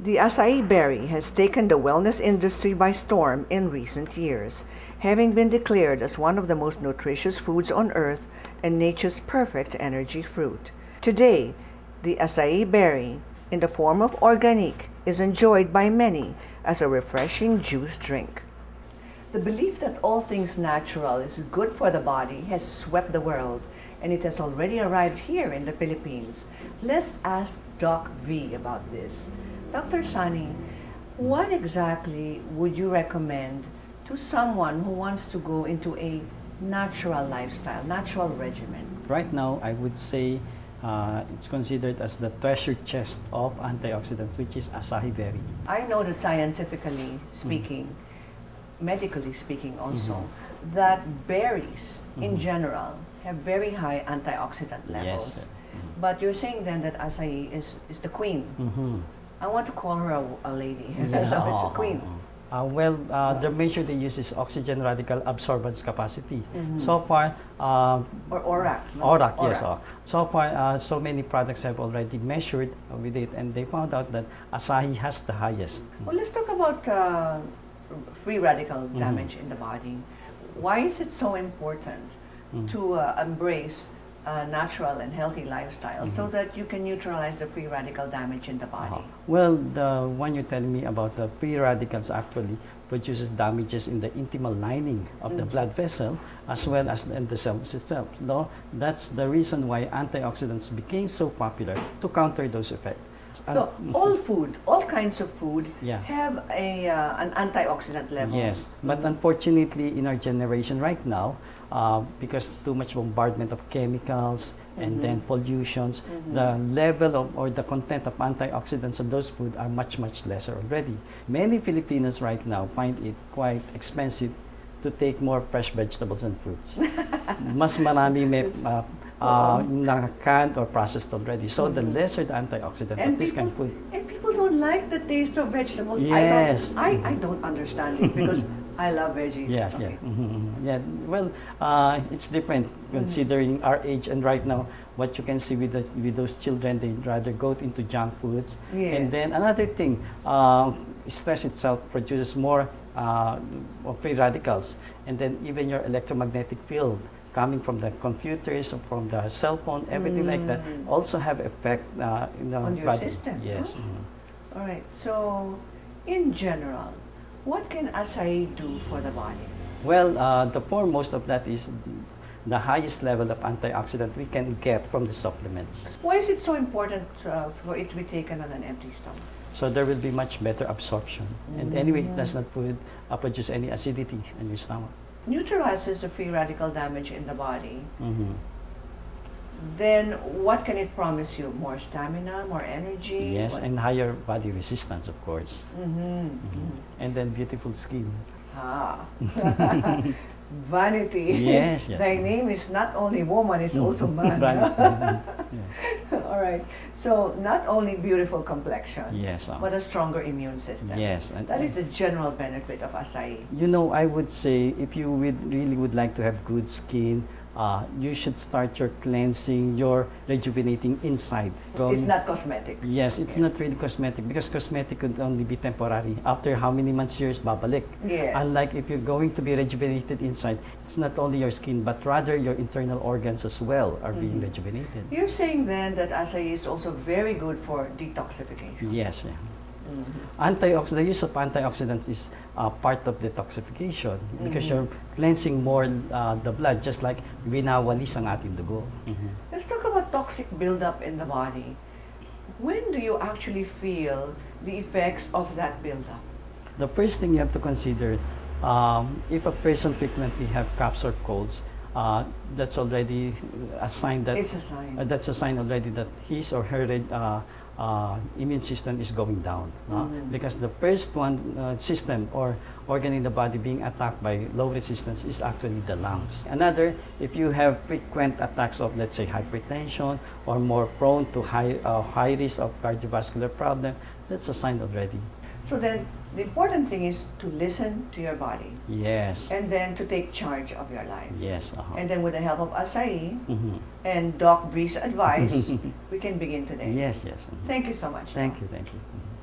The acai berry has taken the wellness industry by storm in recent years, having been declared as one of the most nutritious foods on earth and nature's perfect energy fruit. Today, the acai berry, in the form of organic, is enjoyed by many as a refreshing juice drink. The belief that all things natural is good for the body has swept the world, and it has already arrived here in the Philippines. Let's ask Doc V about this. Dr. Sunny, what exactly would you recommend to someone who wants to go into a natural lifestyle, natural regimen? Right now, I would say uh, it's considered as the treasure chest of antioxidants, which is acai berry. I know that scientifically speaking, medically speaking also, Mhm. that berries in Mhm. general have very high antioxidant levels. Yes. sir. But you're saying then that acai is, is the queen. Mhm. I want to call her a, a lady. Yeah. so it's a Oh, queen. oh, oh. Uh, well, uh, the measure they use is oxygen radical absorbance capacity. Mhm. So far, uh, Or ORAC. no? ORAC, yes. Uh, so far, uh, so many products have already measured uh, with it, and they found out that acai has the highest. Well, let's talk about uh, free radical Mhm. damage in the body. Why is it so important Mm. to uh, embrace a natural and healthy lifestyle so Mhm. that you can neutralize the free radical damage in the body? Uh, well, the one you're telling me about the free radicals actually produces damages in the intimal lining of the Mm. blood vessel as well as in the cells itself. No, that's the reason why antioxidants became so popular to counter those effects. So And- all food, all kinds of food Yeah. have a uh, an antioxidant level. Yes, but unfortunately in our generation right now, uh, because too much bombardment of chemicals and Mhm. then pollutions, Mhm. the level of or the content of antioxidants of those food are much much lesser already. Many Filipinos right now find it quite expensive to take more fresh vegetables and fruits. Mas marami may uh, uh, na canned or processed already. So the Mhm. lesser the antioxidant And of this kind of food, and people don't like the taste of vegetables. Yes. I don't, I, I don't understand it because I love veggies. Yeah, Okay. yeah, mhm, yeah. Well, uh, it's different considering our age and right now. What you can see with the, with those children, they rather go into junk foods. Yeah. And then another thing, uh, stress itself produces more uh, free radicals, and then even your electromagnetic field coming from the computers or from the cell phone, everything like that, Mm. also have effect uh, in the On your body. system, Yes. huh? mhm. All right. So, in general, what can acai do for the body? Well, uh, the foremost of that is the highest level of antioxidant we can get from the supplements. Why is it so important uh, for it to be taken on an empty stomach? So there will be much better absorption. And anyway, it does Mm. not put, uh, produce any acidity in your stomach. Neutralizes the free radical damage in the body. Mhm. Then, what can it promise you? More stamina, more energy? Yes, What- and higher body resistance, of course. Mhm, Mhm. mhm. And then beautiful skin. Ah. Vanity. Yes, yes. Thy name is not only woman, it's also man. Right. Mhm. All right. So not only beautiful complexion, Yes. uh, but a stronger immune system. Yes. and- That is the general benefit of acai. You know, I would say if you would really would like to have good skin, uh, you should start your cleansing, your rejuvenating inside. It's not cosmetic. Yes, it's Yes. not really cosmetic because cosmetic could only be temporary. After how many months, years, babalik. Yes. Unlike if you're going to be rejuvenated inside, it's not only your skin, but rather your internal organs as well are being Mhm. rejuvenated. You're saying then that acai is also very good for detoxification. Yes. yeah. Mhm. Antioxidant, the use of antioxidants is uh, part of detoxification because Mhm. you're cleansing more uh, the blood just like winawalis ang ating dugo. Mhm. Let's talk about toxic buildup in the body. When do you actually feel the effects of that buildup? The first thing you have to consider, um, if a person frequently have coughs or colds, uh, that's already a sign that it's a sign. uh, that's a sign already that his or her uh, uh, immune system is going down. no? Mhm. Because the first one uh, system or organ in the body being attacked by low resistance is actually the lungs. Another, if you have frequent attacks of let's say hypertension or more prone to high uh, high risk of cardiovascular problem, that's a sign already. So then, the important thing is to listen to your body Yes. and then to take charge of your life. Yes. uh-huh. And then with the help of acai Mhm. and Doc V's advice, we can begin today. Yes. Yes. mhm. Thank you so much. Thank Doc. you. Thank you. Mhm.